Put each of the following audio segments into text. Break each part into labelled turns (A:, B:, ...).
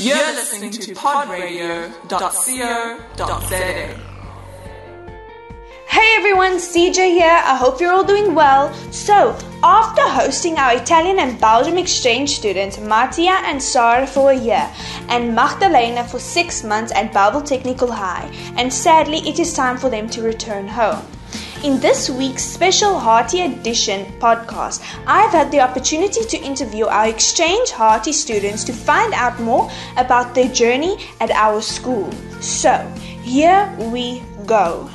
A: You're listening to podradio.co.za.
B: Hey everyone, CJ here. I hope you're all doing well. So, after hosting our Italian and Belgium exchange students Mathias and Sara for a year, and Magdalena for six months at Bellville Technical High, and sadly it is time for them to return home. In this week's special Hattie Edition podcast, I've had the opportunity to interview our exchange Hattie students to find out more about their journey at our school. So, here we go.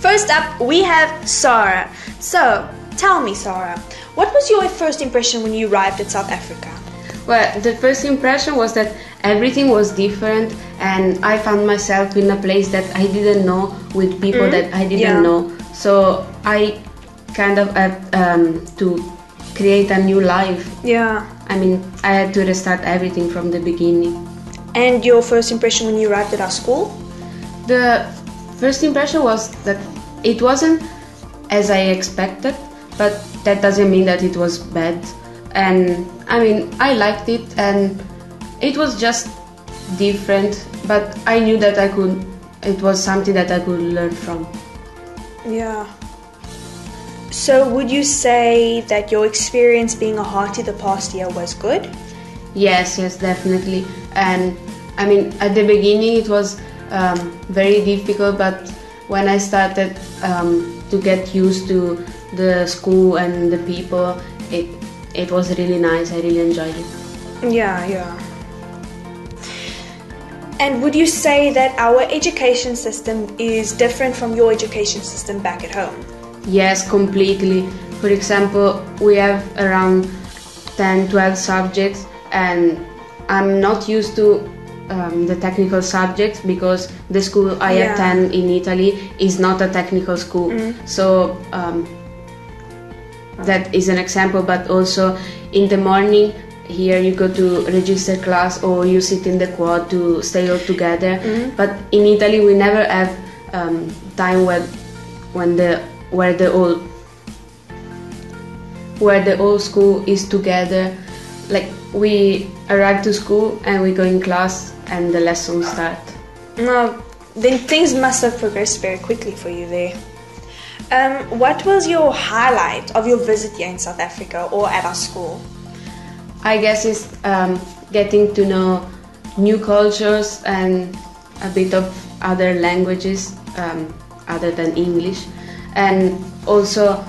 B: First up, we have Sara. So, tell me, Sara, what was your first impression when you arrived at South Africa?
C: Well, the first impression was that everything was different, and I found myself in a place that I didn't know with people that I didn't
B: Yeah.
C: know. So I kind of had um, to create a new life.
B: Yeah.
C: I mean, I had to restart everything from the beginning.
B: And your first impression when you arrived at our school?
C: The first impression was that it wasn't as I expected, but that doesn't mean that it was bad. And I mean, I liked it, and it was just different, but I knew that I could, it was something that I could learn from.
B: Yeah. So, would you say that your experience being a Hattie the past year was good?
C: Yes, yes, definitely. And I mean, at the beginning it was um, very difficult, but when I started um, to get used to the school and the people, it it was really nice. I really enjoyed it.
B: Yeah, yeah. And would you say that our education system is different from your education system back at home?
C: Yes, completely. For example, we have around 10, 12 subjects, and I'm not used to um, the technical subjects because the school I
B: Yeah.
C: attend in Italy is not a technical school. So um, that is an example, but also in the morning. Here you go to register class or you sit in the quad to stay all together. But in Italy we never have um, time when when the where the whole where the whole school is together. Like we arrive to school and we go in class and the lessons start.
B: No, then things must have progressed very quickly for you there. Um, what was your highlight of your visit here in South Africa or at our school?
C: I guess it's um, getting to know new cultures and a bit of other languages um, other than English, and also,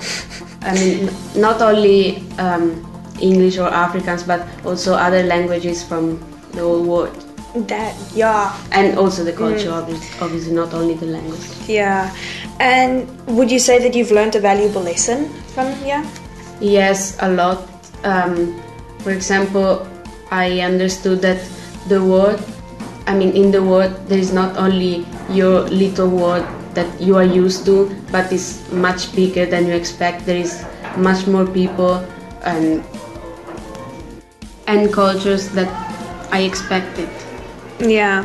C: I mean, not only um, English or Africans, but also other languages from the whole world,
B: That, yeah,
C: and also the culture, obviously, obviously not only the language.
B: yeah. And would you say that you've learned a valuable lesson from here?
C: Yes, a lot. Um, for example, I understood that the world, I mean, in the world, there is not only your little world that you are used to, but it's much bigger than you expect. There is much more people and and cultures that I expected.
B: Yeah.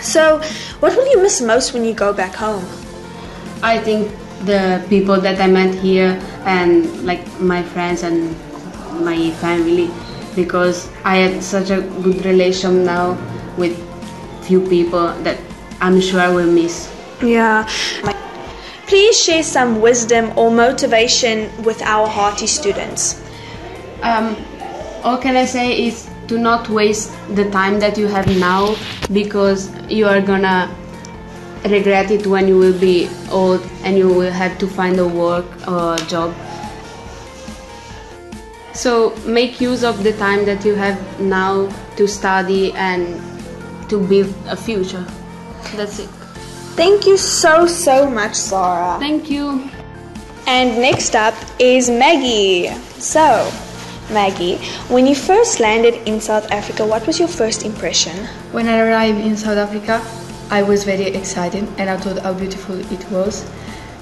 B: So, what will you miss most when you go back home?
C: I think the people that I met here and like my friends and my family because I had such a good relation now with few people that I'm sure I will miss.
B: Yeah. Please share some wisdom or motivation with our Hattie students.
C: Um, all can I say is to not waste the time that you have now because you are gonna regret it when you will be old and you will have to find a work or a job. So make use of the time that you have now to study and to build a future. That's it.
B: Thank you so, so much, Sara.
C: Thank you.
B: And next up is Maggie. So, Maggie, when you first landed in South Africa, what was your first impression?
D: When I arrived in South Africa, I was very excited and I thought how beautiful it was.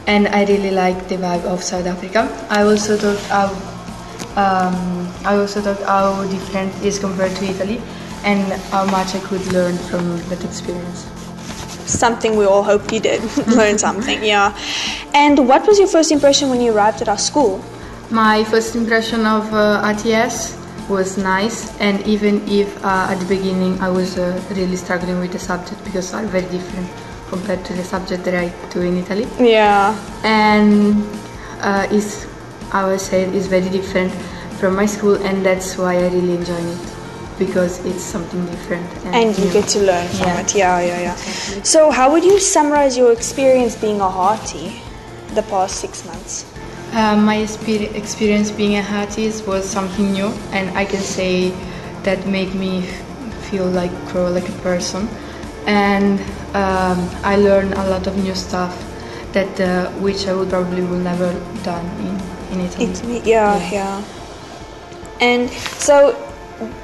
D: And I really liked the vibe of South Africa. I also thought how, um, I also thought how different it is compared to Italy and how much I could learn from that experience.
B: Something we all hope you did learn something, yeah. And what was your first impression when you arrived at our school?
D: My first impression of uh, ATS was nice, and even if uh, at the beginning I was uh, really struggling with the subject because I'm very different compared to the subject that I do in Italy,
B: Yeah.
D: and uh, is I would say it's very different from my school, and that's why I really enjoy it because it's something different.
B: And you
D: new.
B: get to learn from
D: Yeah.
B: it. Yeah, yeah, yeah. So, how would you summarize your experience being a Hattie the past six months?
D: Uh, my experience being a artist was something new, and I can say that made me feel like grow like a person. And um, I learned a lot of new stuff that uh, which I would probably will never done in in Italy.
B: Italy, yeah, yeah. And so,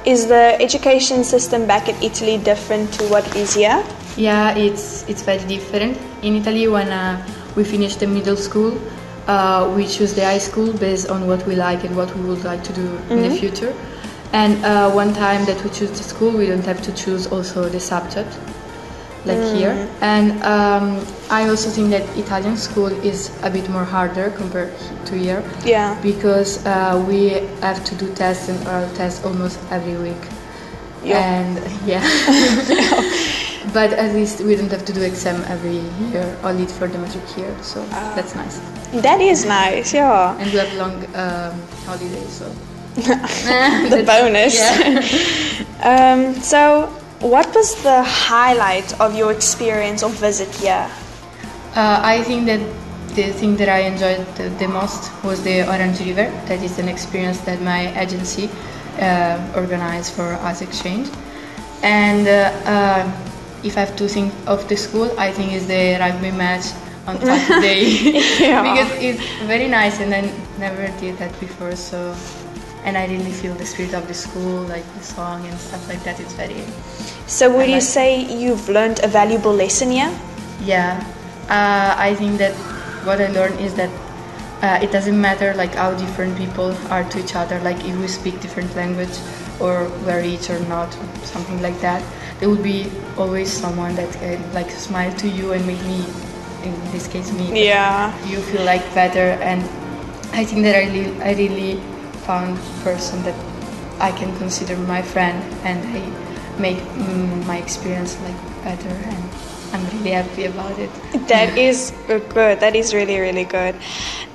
B: is the education system back in Italy different to what is here?
D: Yeah, it's it's very different. In Italy, when uh, we finish the middle school, uh, we choose the high school based on what we like and what we would like to do in the future. And uh, one time that we choose the school, we don't have to choose also the subject, like here. And um, I also think that Italian school is a bit more harder compared to here
B: Yeah.
D: because uh, we have to do tests and oral tests almost every week.
B: Yeah.
D: And yeah. but at least we don't have to do exam every year, or only for the matric year, so
B: Ah.
D: that's nice.
B: That is nice, yeah.
D: And we have long um, holidays, so
B: The bonus.
D: Yeah.
B: um, so, what was the highlight of your experience or visit here?
D: Uh, I think that the thing that I enjoyed the, the most was the Orange River. That is an experience that my agency uh, organized for us exchange. And uh, uh, if I have to think of the school, I think it's the rugby match on Saturday
B: Yeah.
D: because it's very nice, and I never did that before. So, and I really feel the spirit of the school, like the song and stuff like that. It's very
B: So, would you
D: like-
B: say you've learned a valuable lesson here?
D: Yeah, uh, I think that what I learned is that uh, it doesn't matter like how different people are to each other. Like if we speak different language or we're rich or not, something like that, there will be always someone that can like smile to you and make me, in this case me,
B: Yeah.
D: you feel like better. And I think that I really, I really found person that I can consider my friend, and I make mm, my experience like better, and I'm really happy about it.
B: That is good. That is really, really good.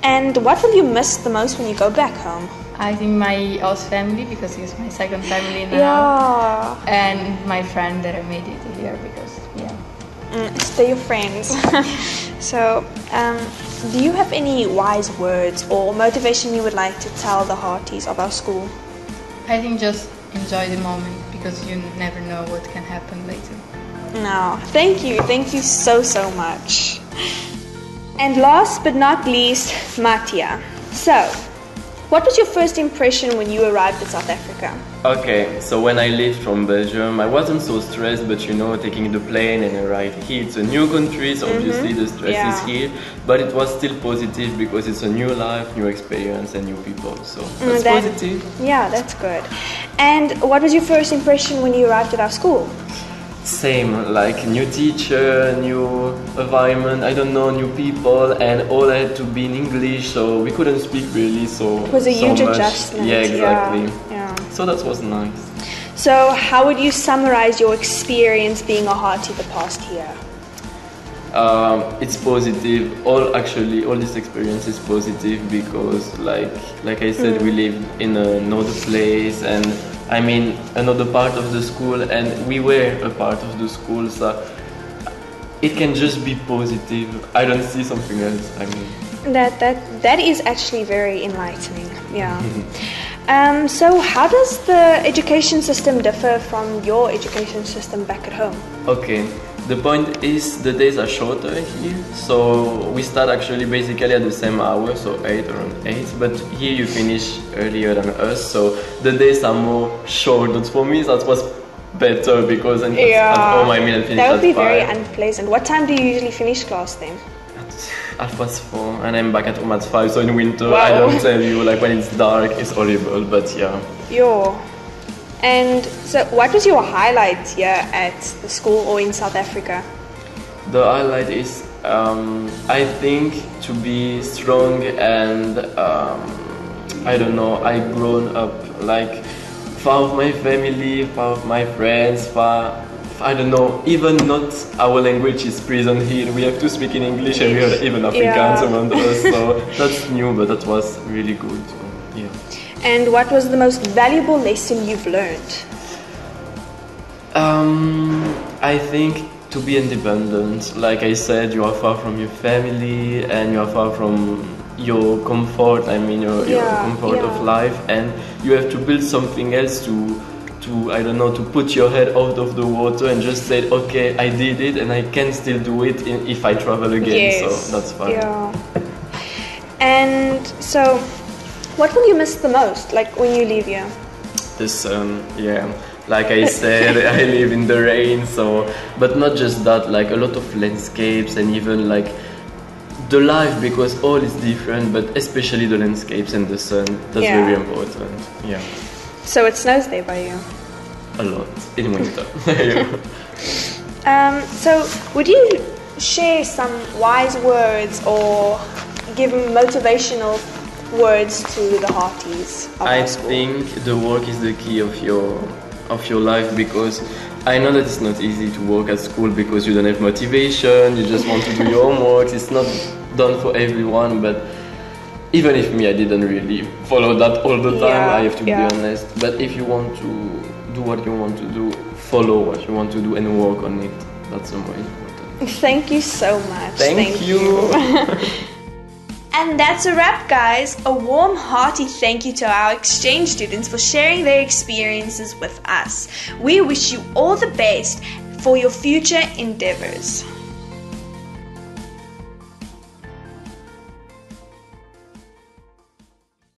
B: And what will you miss the most when you go back home?
D: I think my host family because it's my second family now,
B: Yeah.
D: and my friend that I made it here because yeah.
B: Mm, stay your friends. so, um, do you have any wise words or motivation you would like to tell the Hatties of our school?
D: I think just enjoy the moment because you never know what can happen later.
B: No, thank you. Thank you so, so much. And last but not least, Mathias. So, what was your first impression when you arrived in South Africa?
E: Okay, so when I left from Belgium, I wasn't so stressed, but you know, taking the plane and arrive here, it's a new country, so obviously mm-hmm. the stress
B: Yeah.
E: is here, but it was still positive because it's a new life, new experience, and new people, so mm, that's
B: that-
E: positive.
B: Yeah, that's good. And what was your first impression when you arrived at our school?
E: Same, like new teacher, new environment, I don't know, new people, and all had to be in English, so we couldn't speak really, so
B: It was a
E: so
B: huge
E: much.
B: adjustment.
E: Yeah, exactly.
B: Yeah.
E: So that was nice.
B: So, how would you summarize your experience being a Hattie the past year?
E: Um, it's positive. All actually, all this experience is positive because, like, like I said, we live in another place, and I mean another part of the school, and we were a part of the school, so it can just be positive. I don't see something else. I mean,
B: That that that is actually very enlightening. Yeah. Um, so, how does the education system differ from your education system back at home?
E: okay. The point is the days are shorter here, so we start actually basically at the same hour, so eight around eight. But here you finish earlier than us, so the days are more short. But for me, that was better because I'm at home. I mean, I finish
B: that would
E: at
B: be very unpleasant. What time do you usually finish class then?
E: half past four, and I'm back at home at five. So in winter, I don't tell you like when it's dark, it's horrible. But yeah.
B: Yo. And so, what was your highlight here at the school or in South Africa?
E: The highlight is, um, I think, to be strong and um, I don't know. I grown up like far of my family, far of my friends, far. I don't know, even not our language is present here. We have to speak in English and we have even Afrikaans
B: Yeah.
E: around us, so that's new, but that was really good.
B: And what was the most valuable lesson you've learned?
E: Um, I think to be independent. Like I said, you are far from your family and you are far from your comfort. I mean, your, your
B: Yeah,
E: comfort
B: yeah.
E: of life, and you have to build something else to. To, I don't know to put your head out of the water and just say okay I did it and I can still do it in, if I travel again so that's fine
B: Yeah. And so, what will you miss the most, like when you leave here?
E: the sun yeah like i said i live in the rain so but not just that like a lot of landscapes and even like the life because all is different but especially the landscapes and the sun that's
B: Yeah.
E: very important yeah
B: So it snows there by you.
E: a lot in winter
B: Um, so, would you share some wise words or give motivational words to the Hatties
E: I
B: school?
E: think the work is the key of your of your life because I know that it's not easy to work at school because you don't have motivation, you just want to do your homework. It's not done for everyone, but even if me I didn't really follow that all the time,
B: Yeah,
E: I have to
B: yeah.
E: be honest. But if you want to do what you want to do, follow what you want to do and work on it. That's the more important.
B: Thank you so much.
E: Thank, you.
B: And that's a wrap, guys. A warm, hearty thank you to our exchange students for sharing their experiences with us. We wish you all the best for your future endeavors.